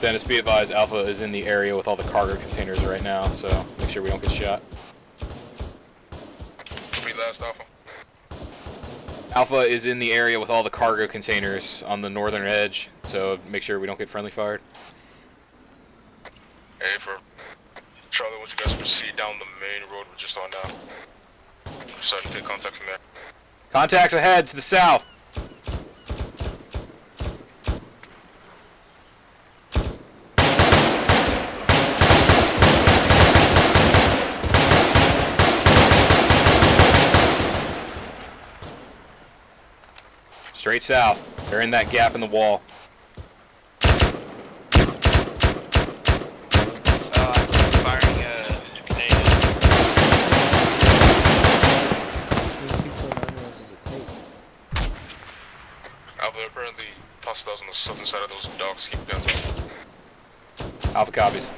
Dennis, be advised, Alpha is in the area with all the cargo containers right now, so make sure we don't get shot. Repeat last Alpha. Alpha is in the area with all the cargo containers on the northern edge, so make sure we don't get friendly fired. Hey, for Charlie, want you guys to proceed down the main road we're just on now. I can take contact from there. Contacts ahead to the south. Straight south. They're in that gap in the wall. firing a Canadian. Alpha, they're apparently hostiles on the southern side of those docks. Keep guns up. Alpha copies.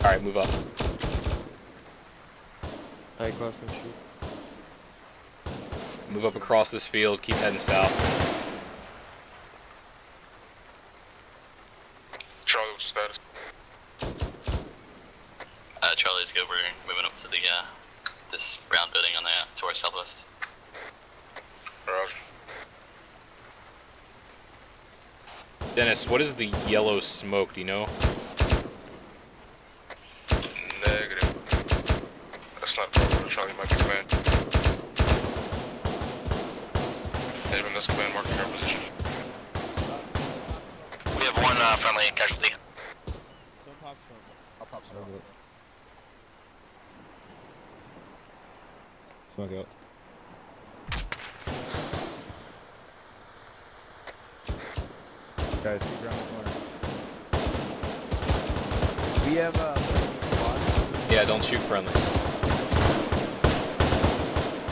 Alright, move up. I cross the street. Move up across this field, keep heading south. Charlie, what's your status? Uh, Charlie's good. We're moving up to the uh, this brown building on the uh, to our southwest. Roger. Dennis, what is the yellow smoke, do you know? That's not. Charlie might be command. Anyone that's command marking our position. We have one uh, friendly casualty. I'll pop smoke. Smoke out. Guys, keep around the corner. We have uh, squad. Yeah, don't shoot friendly.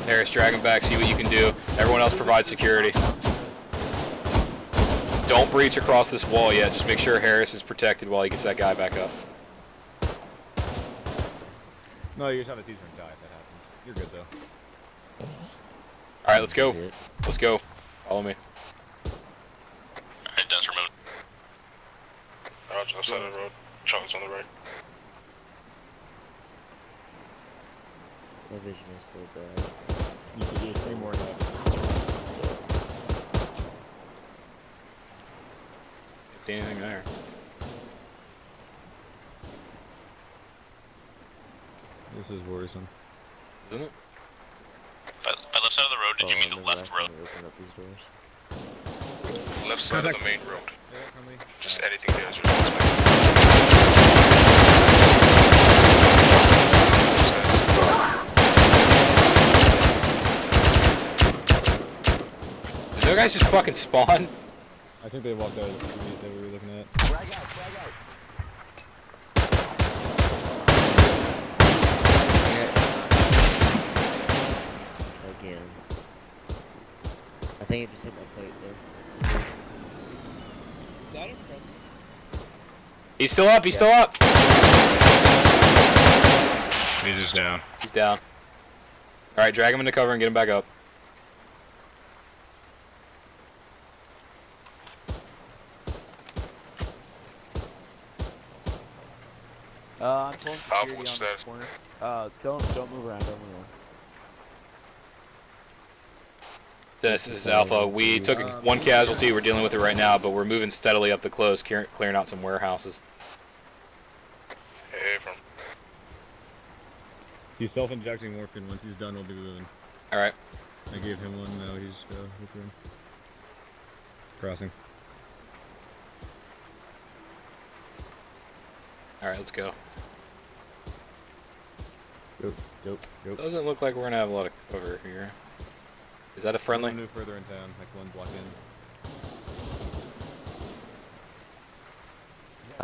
Harris, drag him back, see what you can do. Everyone else provide security. Don't breach across this wall yet, just make sure Harris is protected while he gets that guy back up. No, you're trying to see someone die if that happens. You're good though. Alright, let's go. Let's go. Follow me. Alright, Dennis, we're moving. Roger, left side of the road. Charlie's on the right. My vision is still bad. You should do three more now. Can't see anything there. This is worrisome. Isn't it? By, by left side of the road, did Oh, you mean the left road? open up these doors. Left side of the main road. Yeah. Just anything there is responsible. Those guys just fucking spawn? I think they walked out of the street that we were looking at. Frag out, frag out. Again. I think it just hit my plate there. Is that a friendly? He's still up, he's still up! He's just down. He's down. Alright, drag him into cover and get him back up. Uh, I'm pulling security what's on that? this corner. Uh, don't don't move around. Don't move around. Dennis, this is Alpha. We took a- one casualty, we're dealing with it right now, but we're moving steadily up the close, clearing out some warehouses. Hey, from He's self-injecting morphine. Once he's done, we'll be moving. Alright. I gave him one. Now he's uh, with. Crossing. Alright, let's go. Yep. Yep. Yep. Doesn't look like we're gonna have a lot of cover here. Is that a friendly? One move further in town, like one block in.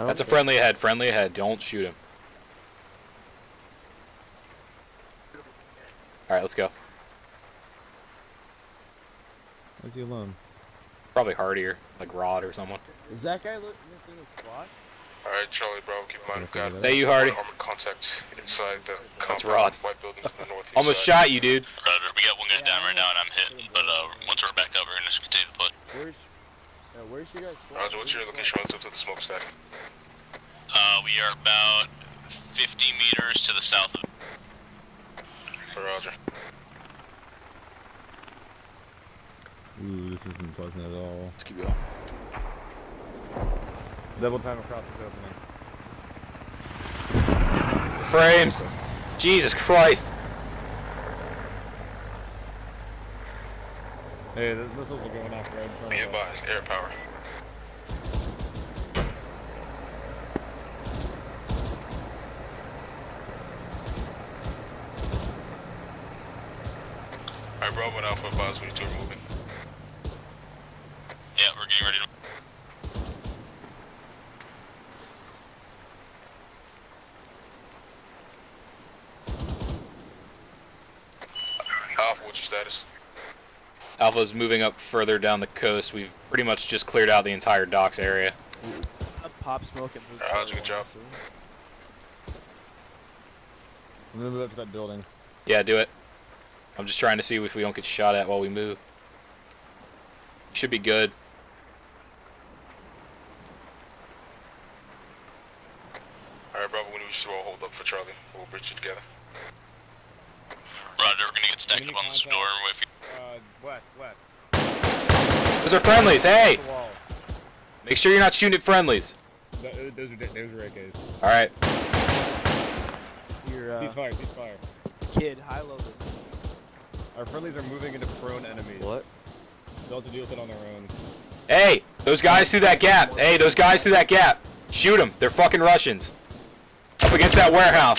That's a friendly ahead, friendly ahead. Don't shoot him. Alright, let's go. Is he alone? Probably hardier, like Rod or someone. Is that guy look missing a squad? Alright, Charlie Bravo, keep in mind we've got Say you, Hardy. armored contact inside the That's Rod. white building to the northeast Almost side. shot you, dude. Roger, we got one guy down right now and I'm hit, but uh, once we're back up, we're gonna continue to push. Where's, uh, where's your guys' squad? Roger, what's your Where's location relative to the smokestack? Uh, we are about 50 meters to the south of Roger. Ooh, this isn't pleasant at all. Let's keep going. Double time across this opening. Frames. Jesus Christ. Hey, those missiles are going off right in front Be of us. advised, air power. Alright, Bravo and Alpha advise we two are moving. Yeah, we're getting ready to. Alpha, what's your status? Alpha's moving up further down the coast. We've pretty much just cleared out the entire docks area. A pop smoke and move. Alright, how'd to you good job? one, I'm gonna move up to that building. Yeah, do it. I'm just trying to see if we don't get shot at while we move. Should be good. Alright, Bravo, when we should all hold up for Charlie. We'll bridge it together. Roger, we're gonna get stacked Enemy up on this contact. door with you. Uh, west, west. Those are friendlies. Hey, make sure you're not shooting at friendlies. Th- uh, those are those are AKs. All right. Your uh, Ceasefire, ceasefire. kid, high low this. Our friendlies are moving into prone enemies. What? They'll have to deal with it on their own. Hey, those guys through that gap. Hey, those guys through that gap. Shoot them. They're fucking Russians. Up against that warehouse.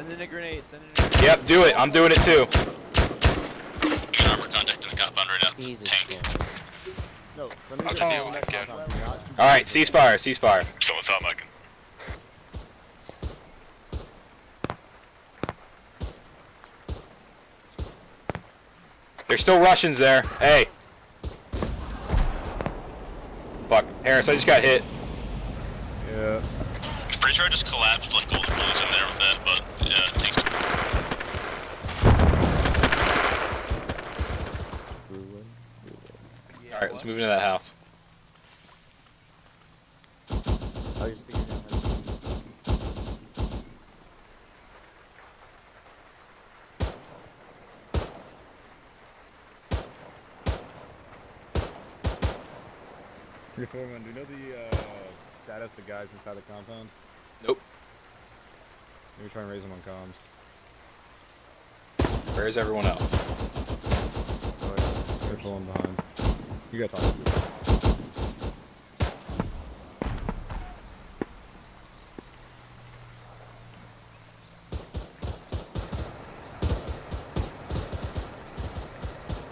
Send in a grenade. Send in a grenade. Yep, do it. I'm doing it too. We armor contact in the compound right now. Jesus Tank. No, friendlies How's are the deal moving with that that compound. Do not shoot All right, ceasefire. Ceasefire. Someone's hot micing. There's still Russians there. Hey. Fuck, Harris, I just got hit. Yeah. Pretty sure I just collapsed like both bullets in there with that, but yeah, it takes Ruin. Yeah, All right, let's move into that house. I just figured out how to Your foreman, do you know the uh, status of the guys inside the compound? Nope. Maybe try and raise them on comms. Where is everyone else? They're pulling behind. You gotta talk to them.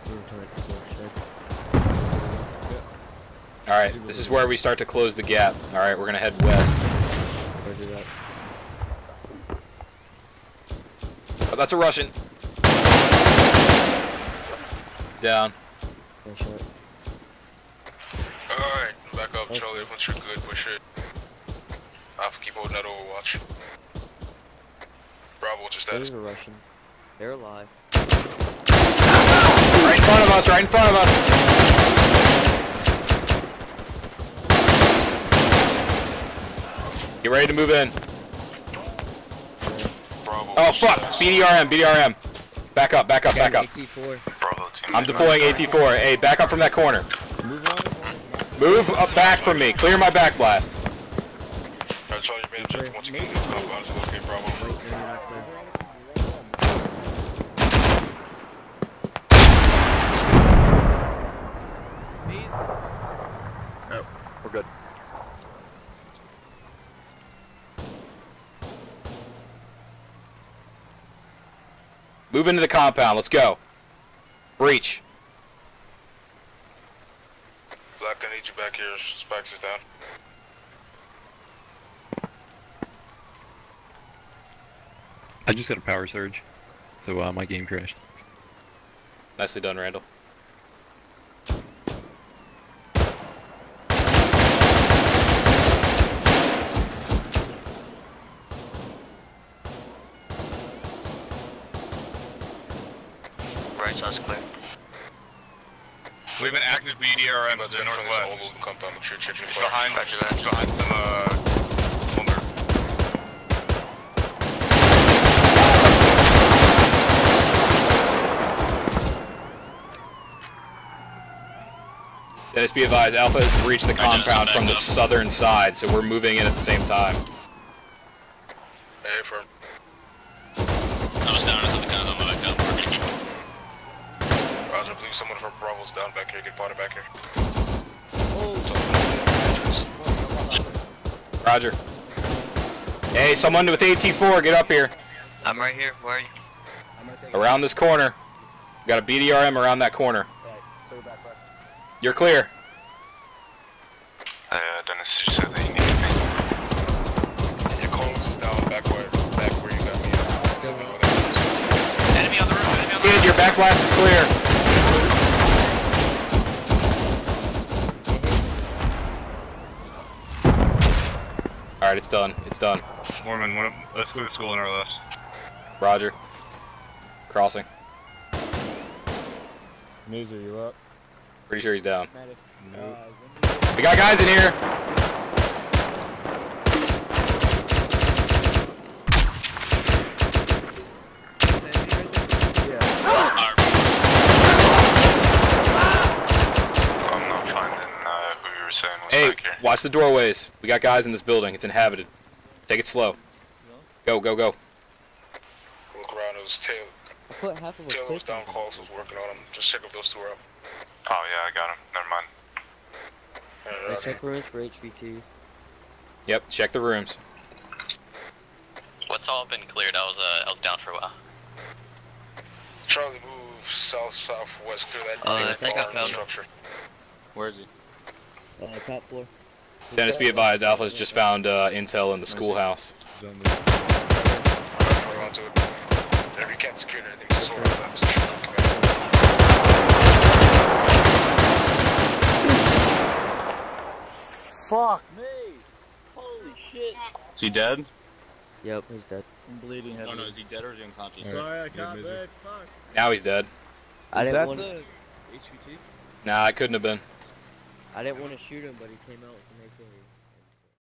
move to like the. All right, this is where we start to close the gap. All right, we're gonna head west. Or do that. Oh, that's a Russian. He's down. One shot. Alright, back up, Okay. Charlie. Once you're good, push it. Alpha, keep holding that overwatch. Bravo, what's your Those status? are Russians. They're alive. Right in front of us. Right in front of us. Get ready to move in. Bravo. Oh fuck! BDRM, BDRM. Back up, back up, back up. AT4. Bravo team. I'm deploying AT4. Hey, back up from that corner. Move. Move up back from me. Clear my back blast. Alright, Charlie, your main objective once you get to the compound is to locate Bravo. Wait, no, you're not clear. These- We're good. Move into the compound. Let's go. Breach. Black, I need you back here. Spikes is down. I just got a power surge, so uh, my game crashed. Nicely done, Randall. We have an active BDRM to the northwest. Compound, make sure you're checking the behind, behind some, uh, lumber. Dennis, be advised, Alpha has breached the compound from the up. southern side, so we're moving in at the same time. Someone from Bravo's down back here. Get body back here. Roger. Hey, someone with AT4, get up here. I'm right here. Where are you? Around this corner. Got a BDRM around that corner. You're clear. Uh, Dennis, you said that you need me. Your Carlos is down back where, back where you got me. Enemy on the roof. Enemy on the Kid, your back blast is clear. It's done. It's done. Mormon, one, let's go to school on our left. Roger. Crossing. News, are you up? Pretty sure he's down. Medic. Nope. We got guys in here. I'm not finding uh, who you were saying was Hey, back here. Watch the doorways. We got guys in this building. It's inhabited. Take it slow. Go, go, go. Look around, it was Taylor. I put half Taylor was down, in Carlos was working on him. Just check if those two are up. Oh, yeah, I got him. Never mind. there. I check rooms for HVT. Yep, check the rooms. What's all been cleared? I was uh, I was down for a while. Charlie, move south southwest through that Uh, big I think I barn found- structure. Where is he? Uh, top floor. Dennis, be advised, Alpha's just found uh, intel in the schoolhouse. He's on the- Hold on to it. Whatever you can't secure anything, just hold on to that position. Fuck me! Holy shit! Is he dead? Yep, he's dead. I'm bleeding Oh no, is he dead or is he unconscious? Alright, Sorry, I yeah, can't busy. Fuck. Now he's dead. I Is didn't that want. the HVT? Nah, it couldn't have been. I didn't want to shoot him, but he came out with an AK.